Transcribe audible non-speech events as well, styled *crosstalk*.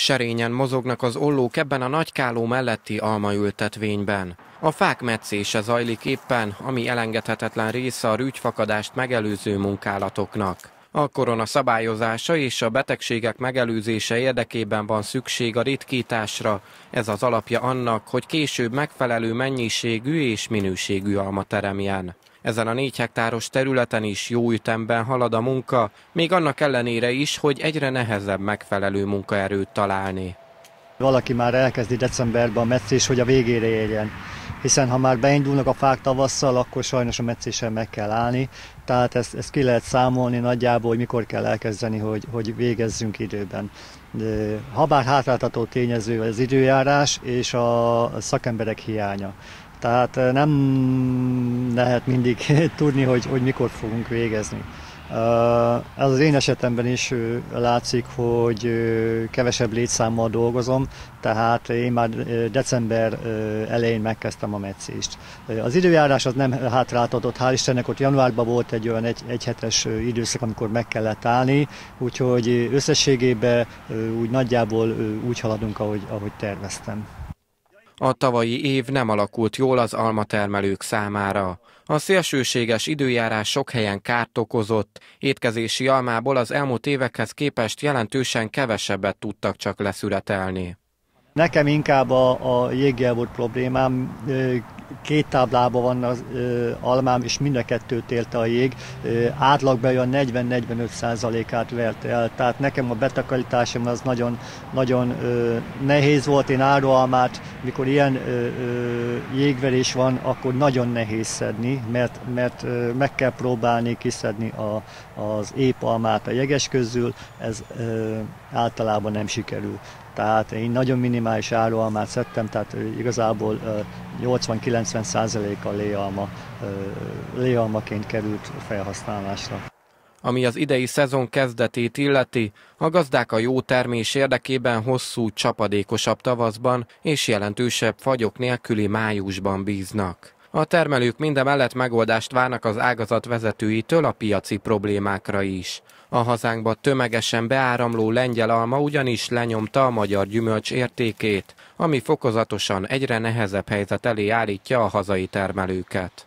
Serényen mozognak az ollók ebben a nagykáló melletti almaültetvényben. A fák meccése zajlik éppen, ami elengedhetetlen része a rügyfakadást megelőző munkálatoknak. A korona szabályozása és a betegségek megelőzése érdekében van szükség a ritkításra. Ez az alapja annak, hogy később megfelelő mennyiségű és minőségű alma teremjen. Ezen a négy hektáros területen is jó ütemben halad a munka, még annak ellenére is, hogy egyre nehezebb megfelelő munkaerőt találni. Valaki már elkezdi decemberben a meccés, hogy a végére érjen. Hiszen ha már beindulnak a fák tavasszal, akkor sajnos a meccésen meg kell állni. Tehát ezt, ezt ki lehet számolni nagyjából, hogy mikor kell elkezdeni, hogy, hogy végezzünk időben. Habár hátráltató tényező az időjárás és a szakemberek hiánya. Tehát nem lehet mindig *laughs* tudni, hogy, hogy mikor fogunk végezni. Ez az én esetemben is látszik, hogy kevesebb létszámmal dolgozom, tehát én már december elején megkezdtem a meccést. Az időjárás az nem hátráltatott, hál' Istennek ott januárban volt egy olyan egy, egy hetes időszak, amikor meg kellett állni, úgyhogy összességében úgy nagyjából úgy haladunk, ahogy, ahogy terveztem. A tavalyi év nem alakult jól az almatermelők számára. A szélsőséges időjárás sok helyen kárt okozott, étkezési almából az elmúlt évekhez képest jelentősen kevesebbet tudtak csak leszüretelni. Nekem inkább a, a jéggel volt problémám, két táblában van az ö, almám, és mind a kettőt élte a jég. Ö, átlagban olyan 40-45 százalékát vert el. Tehát nekem a betakarításom az nagyon, nagyon ö, nehéz volt. Én árualmát, mikor ilyen ö, ö, jégverés van, akkor nagyon nehéz szedni, mert, mert ö, meg kell próbálni kiszedni a, az épp almát a jeges közül, ez ö, általában nem sikerül. Tehát én nagyon minimális árualmát szedtem, tehát igazából 80-90 százaléka léalma, léalmaként került felhasználásra. Ami az idei szezon kezdetét illeti, a gazdák a jó termés érdekében hosszú, csapadékosabb tavaszban és jelentősebb fagyok nélküli májusban bíznak. A termelők mindemellett megoldást várnak az ágazat vezetőitől a piaci problémákra is. A hazánkba tömegesen beáramló lengyel alma ugyanis lenyomta a magyar gyümölcs értékét, ami fokozatosan egyre nehezebb helyzet elé állítja a hazai termelőket.